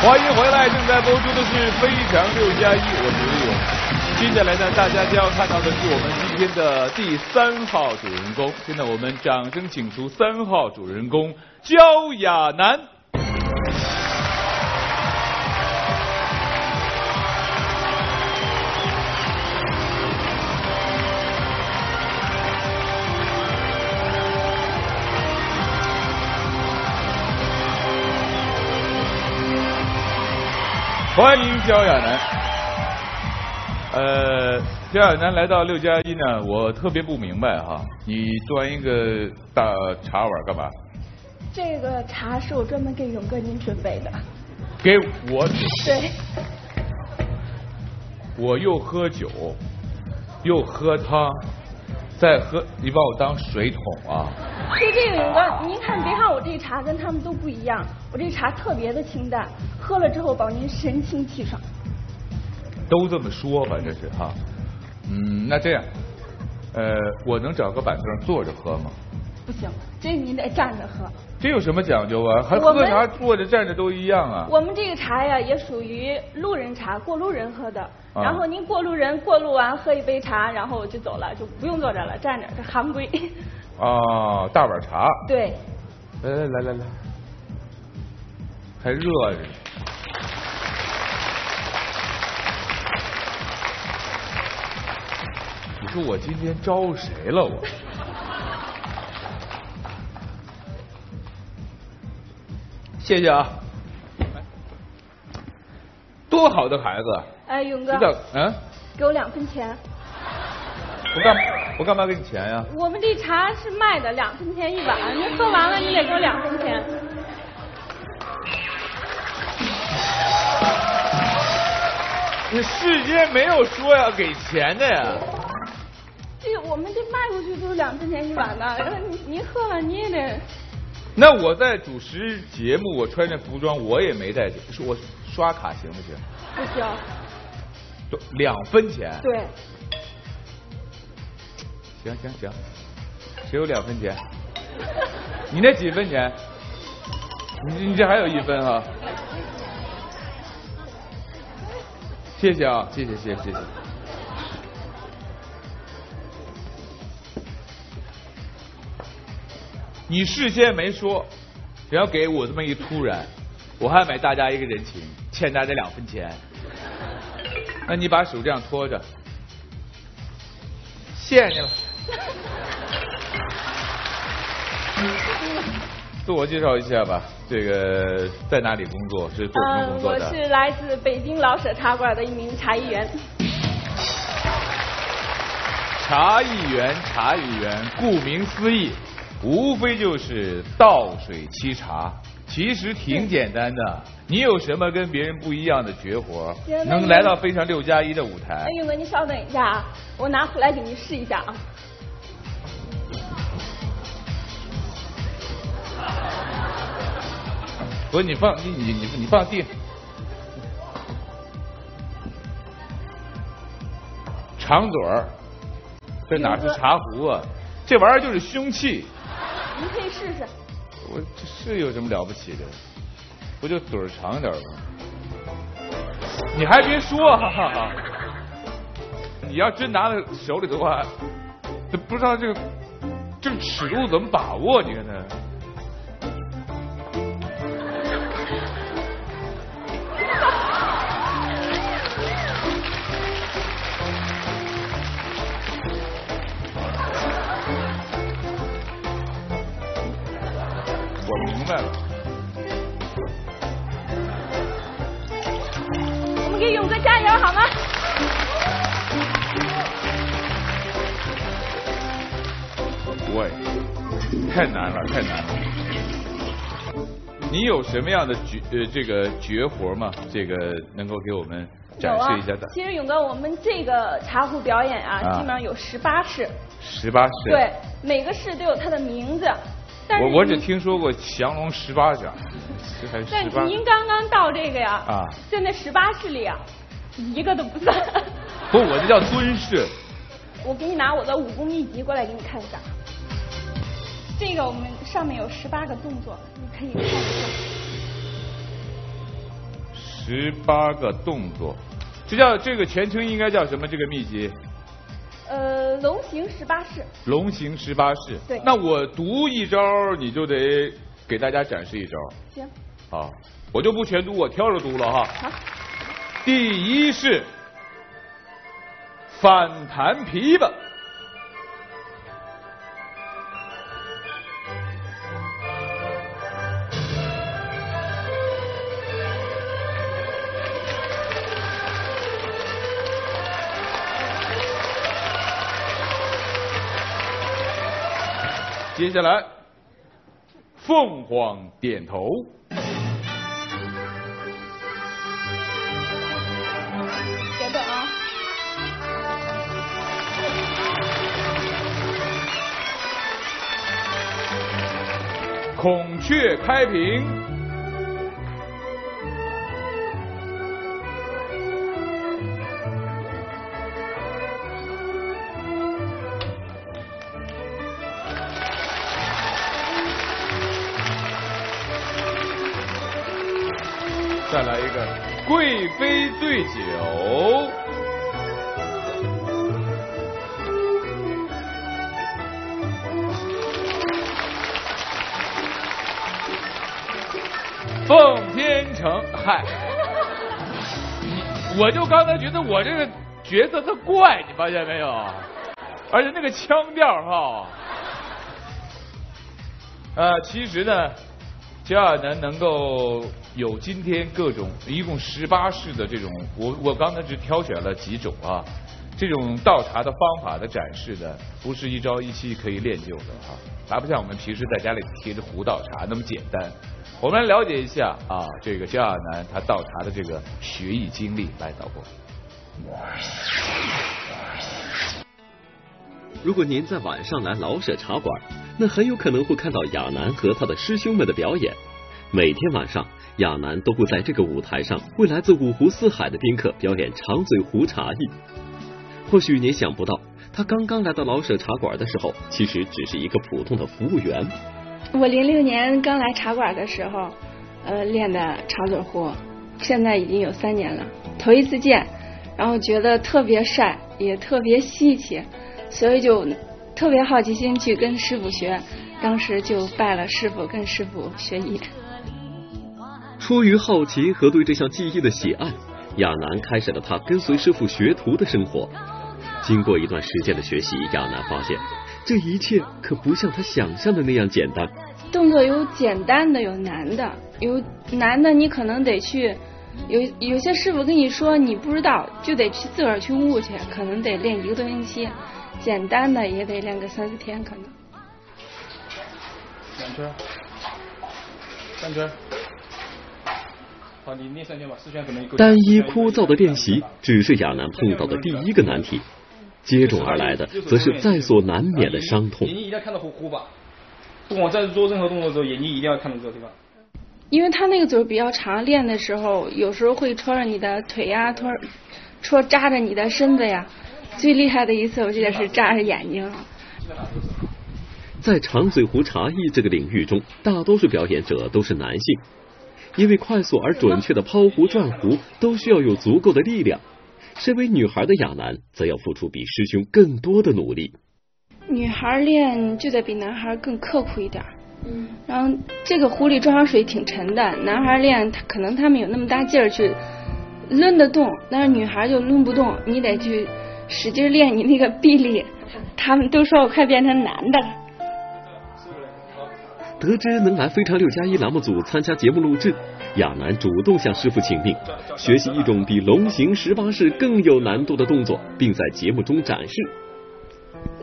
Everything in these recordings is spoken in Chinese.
欢迎回来，正在播出的是《非常六加一》，我是李勇。接下来呢，大家将要看到的是我们今天的第三号主人公。现在我们掌声请出三号主人公焦亚楠。欢迎焦亚楠。呃，焦亚楠来到六加一呢，我特别不明白哈，你端一个大茶碗干嘛？这个茶是我专门给勇哥您准备的。给我？对。我又喝酒，又喝汤，再喝，你把我当水桶啊？就这个勇哥，您看，别看我这茶跟他们都不一样，我这茶特别的清淡，喝了之后保您神清气爽。都这么说吧，这是哈。嗯，那这样，呃，我能找个板凳坐着喝吗？不行，这您得站着喝。这有什么讲究啊？还喝茶坐着站着都一样啊。我们这个茶呀，也属于路人茶，过路人喝的。然后您过路人过路完喝一杯茶，然后就走了，就不用坐着了，站着这行规。哦，大碗茶。对。来来来来来，还热着。你说我今天招谁了我？谢谢啊。多好的孩子。哎，勇哥。嗯。给我两分钱。我干我干嘛给你钱呀？我们这茶是卖的，两分钱一碗。你喝完了，你得给我两分钱。你事先没有说要给钱的呀？这我们这卖出去都是两分钱一碗的，然后您您喝了你也得。那我在主持节目，我穿着服装，我也没带，是我刷卡行不行？不行。都两分钱。对。行行行，只有两分钱。你那几分钱？你你这还有一分啊。谢谢啊，谢谢谢谢谢谢。你事先没说，然后给我这么一突然，我还买大家一个人情，欠大家两分钱。那你把手这样托着，谢谢你了。自我介绍一下吧，这个在哪里工作？是做什么工作的？我是来自北京老舍茶馆的一名茶艺员。茶艺员，茶艺员，顾名思义，无非就是倒水沏茶，其实挺简单的。你有什么跟别人不一样的绝活？能来到非常六加一的舞台？哎，勇哥，你稍等一下啊，我拿回来给您试一下啊。不是你放你你你你放地，长嘴儿，这哪是茶壶啊？这玩意儿就是凶器。您可以试试。我这是有什么了不起的？不就嘴儿长点吗？你还别说，哈哈哈！你要真拿在手里的话，都不知道这个这个尺度怎么把握？你看他。们给勇哥加油好吗？喂，太难了，太难了。你有什么样的绝呃这个绝活吗？这个能够给我们展示一下的？其实勇哥，我们这个茶壶表演啊，基本上有十八式。十八式。对，每个式都有它的名字。我我只听说过降龙十八掌，这还是十八。您刚刚到这个呀？啊。在那十八式里啊，一个都不算。不，我这叫蹲式。我给你拿我的武功秘籍过来给你看一下。这个我们上面有十八个动作，你可以看一下。十八个动作，这叫这个全称应该叫什么？这个秘籍？呃，龙行十八式。龙行十八式。对。那我读一招，你就得给大家展示一招。行。好，我就不全读，我挑着读了哈。好。第一式，反弹琵琶。接下来，凤凰点头，别动啊！孔雀开屏。再来一个贵妃醉酒，奉天成，嗨，我就刚才觉得我这个角色特怪，你发现没有？而且那个腔调哈，呃，其实呢。焦亚楠能够有今天各种一共十八式的这种，我我刚才只挑选了几种啊，这种倒茶的方法的展示的，不是一朝一夕可以练就的哈，还不像我们平时在家里提着壶倒茶那么简单。我们来了解一下啊，这个焦亚楠他倒茶的这个学艺经历，来导播。如果您在晚上来老舍茶馆，那很有可能会看到亚楠和他的师兄们的表演。每天晚上，亚楠都会在这个舞台上为来自五湖四海的宾客表演长嘴壶茶艺。或许您想不到，他刚刚来到老舍茶馆的时候，其实只是一个普通的服务员。我零六年刚来茶馆的时候，呃，练的长嘴壶，现在已经有三年了。头一次见，然后觉得特别帅，也特别稀奇。所以就特别好奇心去跟师傅学，当时就拜了师傅，跟师傅学艺。出于好奇和对这项技艺的喜爱，亚楠开始了他跟随师傅学徒的生活。经过一段时间的学习，亚楠发现这一切可不像他想象的那样简单。动作有简单的，有难的，有难的你可能得去，有有些师傅跟你说你不知道，就得去自个儿去悟去，可能得练一个多星期。简单的也得练个三四天，可能。两圈，三圈。好，你练三圈吧，四圈可能。单一枯燥的练习只是亚楠碰到的第一个难题，接踵而来的则是在所难免的伤痛。眼睛一定要看到壶壶把，不管在做任何动作的时候，眼睛一定要看到这个地方。因为他那个嘴比较长，练的时候有时候会戳着你的腿呀，戳戳扎着你的身子呀。最厉害的一次，我记得是扎着眼睛。在长嘴壶茶艺这个领域中，大多数表演者都是男性，因为快速而准确的抛壶转壶都需要有足够的力量。身为女孩的亚楠，则要付出比师兄更多的努力。女孩练就得比男孩更刻苦一点。嗯。然后这个壶里装上水挺沉的，男孩练他可能他们有那么大劲儿去抡得动，但是女孩就抡不动，你得去。使劲练你那个臂力，他们都说我快变成男的了。得知能来《非常六加一》栏目组参加节目录制，亚楠主动向师傅请命，学习一种比龙行十八式更有难度的动作，并在节目中展示。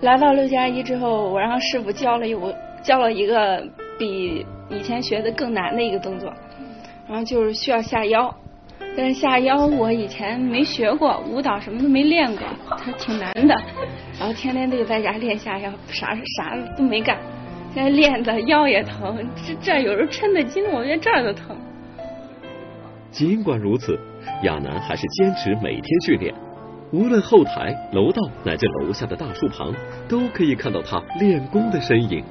来到六加一之后，我让师傅教了我教了一个比以前学的更难的一个动作，然后就是需要下腰。但是下腰我以前没学过，舞蹈什么都没练过，它挺难的。然后天天都在家练下腰，啥啥都没干。现在练的腰也疼，这这有时候抻的筋，我觉得这儿都疼。尽管如此，亚楠还是坚持每天训练。无论后台、楼道乃至楼下的大树旁，都可以看到他练功的身影。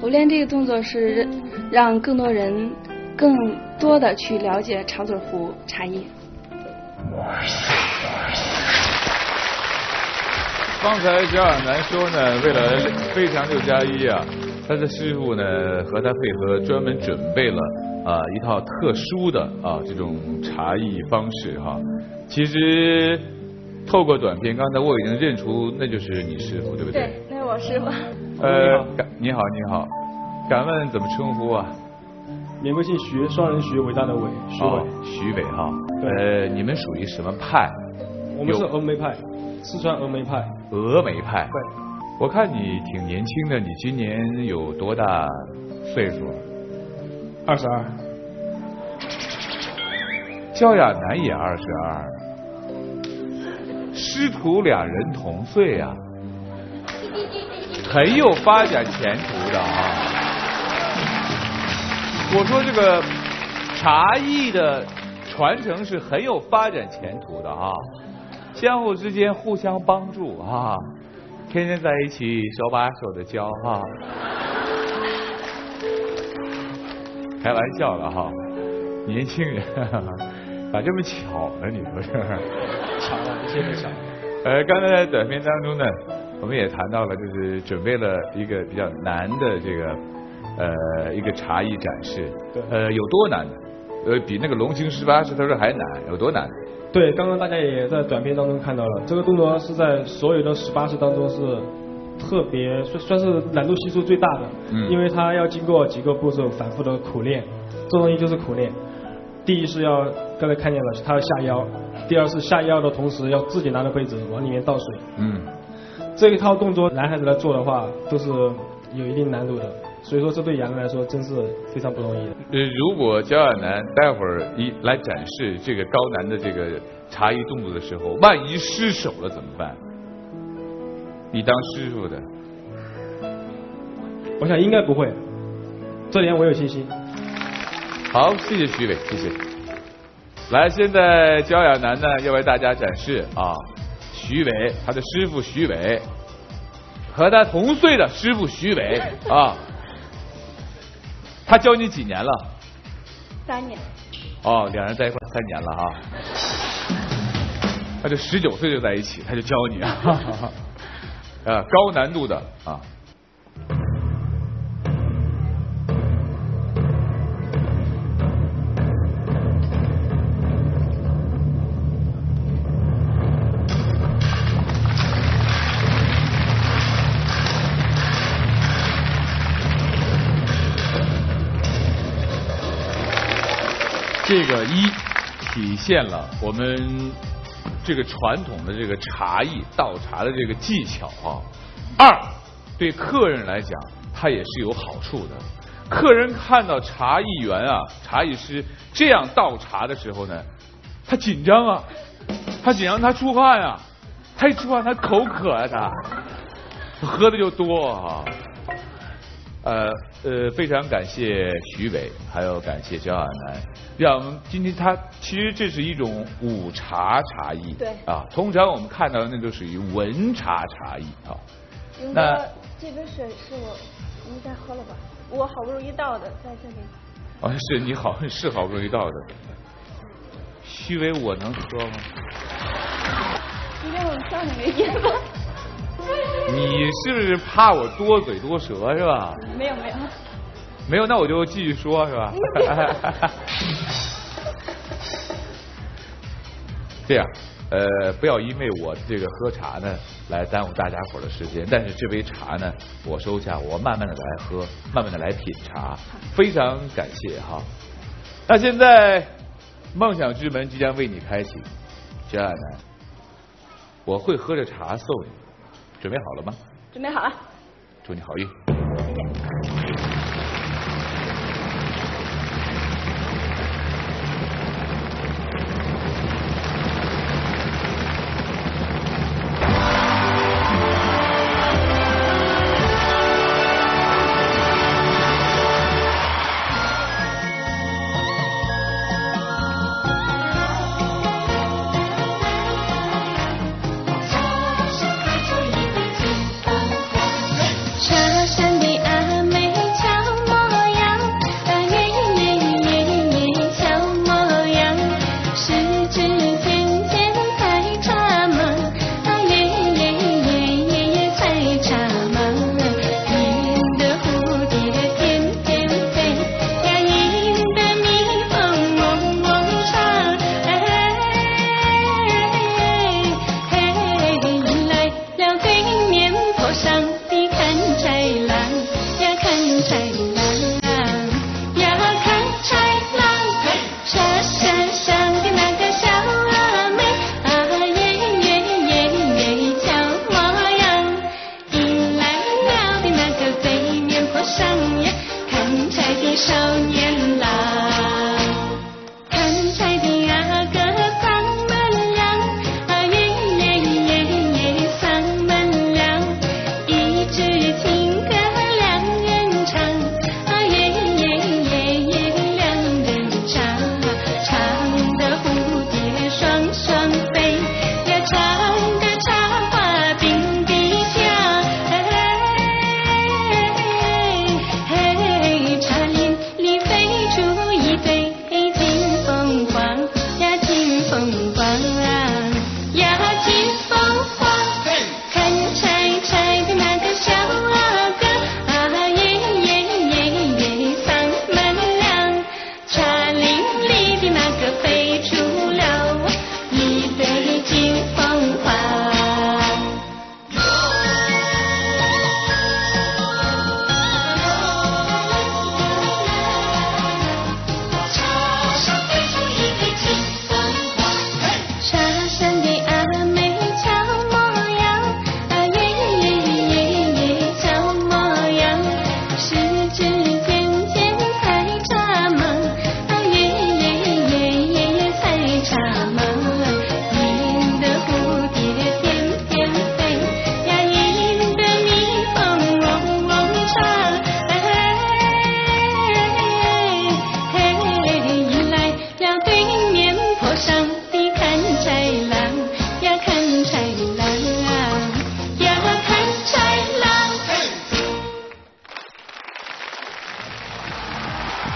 我练这个动作是让更多人。更多的去了解长嘴壶茶艺。刚才焦亚楠说呢，为了非常六加一啊，他的师傅呢和他配合，专门准备了啊一套特殊的啊这种茶艺方式哈。其实透过短片，刚才我已经认出那就是你师傅，对不对？对，那是我师傅。呃，你好，你好，敢问怎么称呼啊？名贵姓徐，双人徐，伟大的伟，徐伟。徐伟哈。呃，你们属于什么派？我们是峨眉派，四川峨眉派。峨眉派。对。我看你挺年轻的，你今年有多大岁数？二十二。焦亚楠也二十二。师徒两人同岁啊，很有发展前途的啊。我说这个茶艺的传承是很有发展前途的啊，相互之间互相帮助啊，天天在一起手把手的教哈。开玩笑了哈，年轻人。咋这么巧呢？你说是？巧了，一切都巧。呃，刚才在短片当中呢，我们也谈到了，就是准备了一个比较难的这个呃一个茶艺展示。呃，有多难？呃，比那个龙行十八式他说还难，有多难？对，刚刚大家也在短片当中看到了，这个动作是在所有的十八式当中是特别算算是难度系数最大的。嗯。因为它要经过几个步骤反复的苦练，这东西就是苦练。第一是要刚才看见了，他要下腰；第二是下腰的同时要自己拿着杯子往里面倒水。嗯，这一套动作男孩子来做的话都是有一定难度的，所以说这对杨来说真是非常不容易的。呃，如果焦亚楠待会儿一来展示这个高难的这个茶艺动作的时候，万一失手了怎么办？你当师傅的，我想应该不会，这点我有信心。好，谢谢徐伟，谢谢。来，现在焦亚楠呢要为大家展示啊，徐伟他的师傅徐伟和他同岁的师傅徐伟啊，他教你几年了？三年。哦，两人在一块三年了啊。他就十九岁就在一起，他就教你啊，呃，高难度的啊。这个一体现了我们这个传统的这个茶艺倒茶的这个技巧啊。二对客人来讲，它也是有好处的。客人看到茶艺员啊，茶艺师这样倒茶的时候呢，他紧张啊，他紧张，他出汗啊，他一出汗他口渴啊，他喝的就多啊。呃呃，非常感谢徐伟，还有感谢焦亚楠，让我们今天他其实这是一种午茶茶艺，对啊，通常我们看到的那都属于文茶茶艺啊。那这杯水是我，应该喝了吧？我好不容易倒的，在这里。啊，是你好，是好不容易倒的。徐伟，我能喝吗？今天我们上你的烟吗？你是不是怕我多嘴多舌是吧？没有没有，没有，那我就继续说，是吧？这样，呃，不要因为我这个喝茶呢，来耽误大家伙的时间。但是这杯茶呢，我收下，我慢慢的来喝，慢慢的来品茶。非常感谢哈。那现在，梦想之门即将为你开启，小亚楠，我会喝着茶送你。准备好了吗？准备好了。祝你好运。谢谢。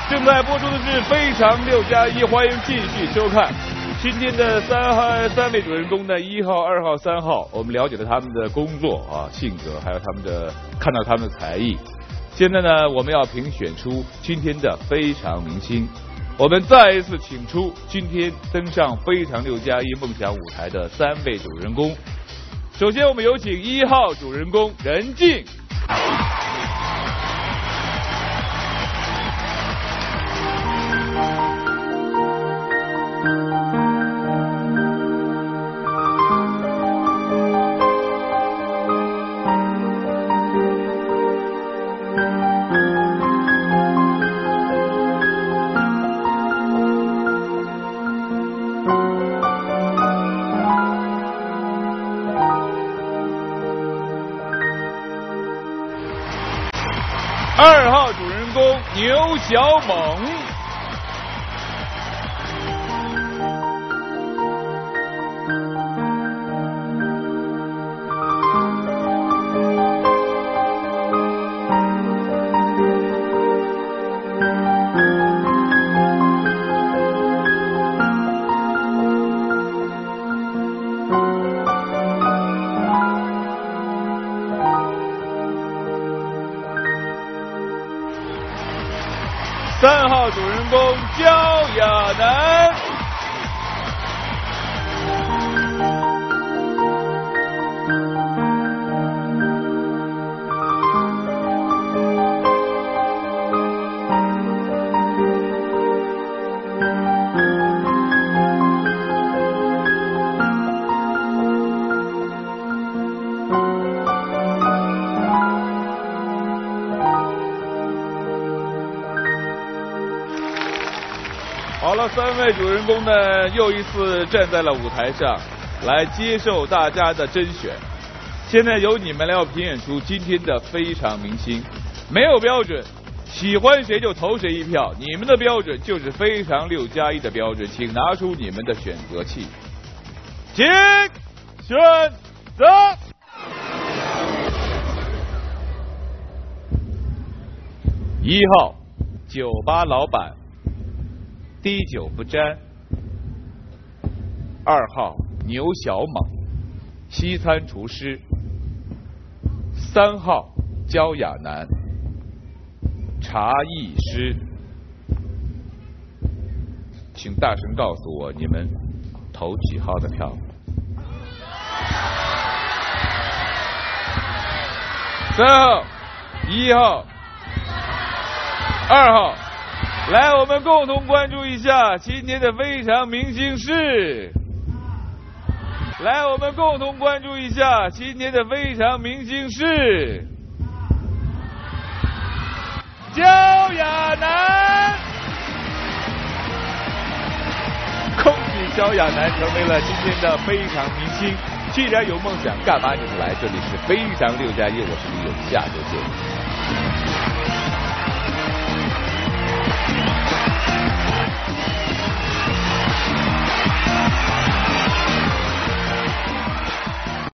正在播出的是《非常六加一》，欢迎继续收看。今天的三号三位主人公呢，一号、二号、三号，我们了解了他们的工作啊、性格，还有他们的看到他们的才艺。现在呢，我们要评选出今天的非常明星。我们再一次请出今天登上《非常六加一》梦想舞台的三位主人公。首先，我们有请一号主人公任静。三号主人公焦亚楠，主人公呢又一次站在了舞台上，来接受大家的甄选。现在由你们来要评选出今天的非常明星，没有标准，喜欢谁就投谁一票。你们的标准就是非常六加一的标准，请拿出你们的选择器，请选择。一号，酒吧老板。滴酒不沾。二号牛小猛，西餐厨师。三号焦亚楠，茶艺师。请大声告诉我你们投几号的票？三号、一号、二号，来，我们共同关注一下今天的非常明星是。来，我们共同关注一下今天的非常明星是焦亚楠。恭喜焦亚楠成为了今天的非常明星。既然有梦想，干嘛你不来？这里是非常六加一，我是李勇，下周见。